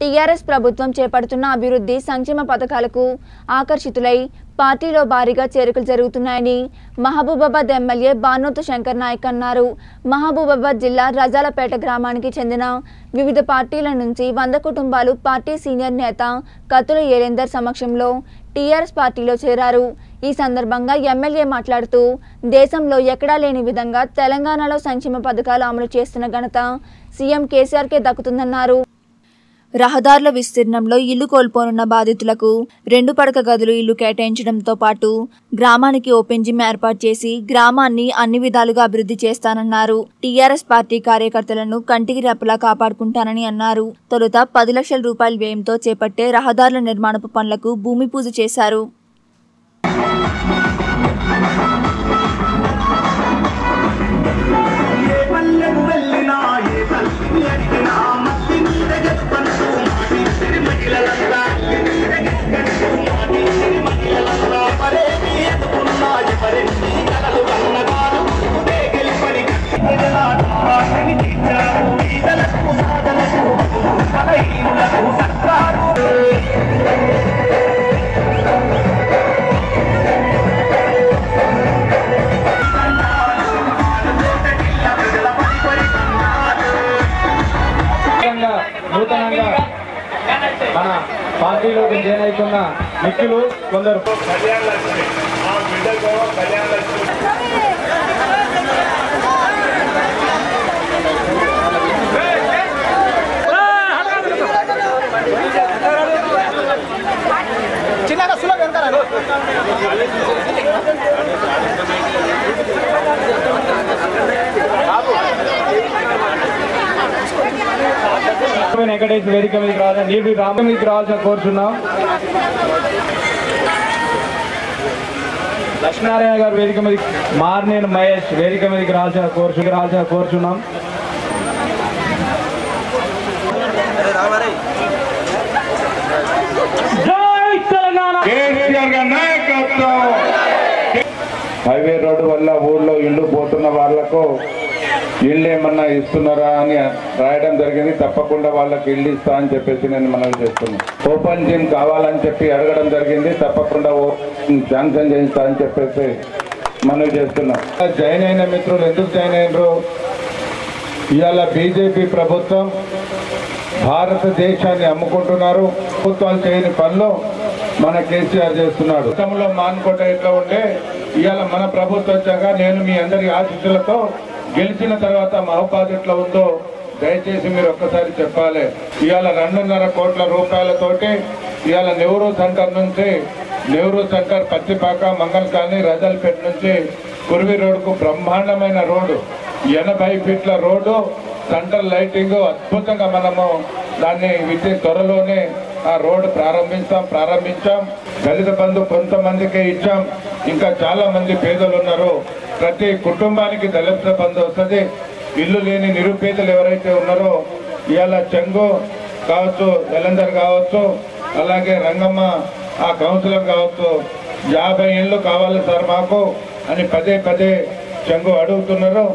TRS ప్రభుత్వం చేపడుతున్న అభివృద్ధి సంక్షేమ పథకాలకు ఆకర్షితులై పార్టీలో భారీగా చేరికలు జరుగుతున్నాయని మహబూబాబాద్ ఎమ్మెల్యే బానోతు శంకర్ నాయక్ అన్నారు. మహబూబాబాద్ జిల్లా రజాలపేట గ్రామానికి చెందిన వివిధ పార్టీల నుంచి వంద కుటుంబాలు పార్టీ సీనియర్ నేత కతుల ఏలేందర్ సమక్షంలో టీఆర్ఎస్ పార్టీలో చేరారు. ఈ సందర్భంగా ఎమ్మెల్యే మాట్లాడుతూ దేశంలో ఎక్కడా లేని విధంగా తెలంగాణలో సంక్షేమ పథకాలు అమలు చేస్తున్న ఘనత సీఎం కేసీఆర్కే దక్కుతుందన్నారు. రహదారుల విస్తీర్ణంలో ఇల్లు కోల్పోనున్న బాధితులకు రెండు పడక గదులు ఇల్లు కేటాయించడంతో పాటు గ్రామానికి ఓపెన్ జిమ్ ఏర్పాటు చేసి గ్రామాన్ని అన్ని విధాలుగా అభివృద్ధి చేస్తానన్నారు. టీఆర్ఎస్ పార్టీ కార్యకర్తలను కంటికి రెప్పలా కాపాడుకుంటానని అన్నారు. తొలుత పది లక్షల రూపాయల వ్యయంతో చేపట్టే రహదారుల నిర్మాణపు పనులకు భూమి పూజ చేశారు. ప్రధానంగా మన పార్టీలోకి జాయిన్ అవుతున్న మిత్రులు కొందరు. కళ్యాణ లక్ష్మి. ఆ కళ్యాణ లక్ష్మి వెంకటేష్ వేదిక మీదకి రావాలి నీటి రామ మీదకి రావాల్సిన కోరుచున్నాం. లక్ష్మీనారాయణ గారు వేదిక మీద మార్నేని మహేష్ వేదిక మీదకి రాల్సిన కోర్సు రాల్సిన కోరుచున్నాం. నాయకత్వం! హైవే రోడ్డు వల్ల ఊళ్ళో ఇల్లు పోతున్న వాళ్ళకు ఇల్లు ఏమన్నా ఇస్తున్నారా అని రాయడం జరిగింది. తప్పకుండా వాళ్ళకి ఇల్లు ఇస్తా అని చెప్పేసి నేను మనవి చేస్తున్నాను ఓపెన్ జిమ్ కావాలని చెప్పి అడగడం జరిగింది. తప్పకుండా ఓ- శాంక్షన్ చేయిస్తా అని చెప్పేసి మనవి చేస్తున్నాం. జాయిన్ అయిన మిత్రులు ఎందుకు జాయిన్ అయినరు? ఇవాళ బీజేపీ ప్రభుత్వం భారతదేశాన్ని అమ్ముకుంటున్నారు. ప్రభుత్వాలు చేయని పనులు మన కేసీఆర్ చేస్తున్నాడు. గతంలో మాన్కోట ఎట్లా ఉండే ఇవాళ మన ప్రభుత్వం వచ్చాక నేను మీ అందరి ఆశీస్సులతో గెలిచిన తర్వాత మహబాద్ ఎట్లా ఉందో దయచేసి మీరు ఒక్కసారి చెప్పాలి. ఇవాళ రెండున్నర కోట్ల రూపాయలతోటి ఇవాళ నెహ్రూ సెంటర్ నుంచి నెహ్రూ సెంటర్ పత్తిపాక మంగళ కాలనీ రజల్పేట నుంచి కురివి రోడ్డుకు బ్రహ్మాండమైన రోడ్డు ఎనభై ఫీట్ల రోడ్డు సెంటర్ లైటింగ్ అద్భుతంగా మనము దాన్ని విద్య త్వరలోనే ఆ రోడ్డు ప్రారంభిస్తాం ప్రారంభించాం. దళిత బంధు కొంతమందికే ఇచ్చాం. ఇంకా చాలా మంది పేదలు ఉన్నారు. ప్రతి కుటుంబానికి దళిత బంధు వస్తుంది. ఇల్లు లేని నిరుపేదలు ఎవరైతే ఉన్నారో ఇవాళ చెంగు కావచ్చు జలంధర్ కావచ్చు అలాగే రంగమ్మ ఆ కౌన్సిలర్ కావచ్చు యాభై ఇళ్ళు కావాలి సార్ మాకు అని పదే పదే చెంగు అడుగుతున్నారు.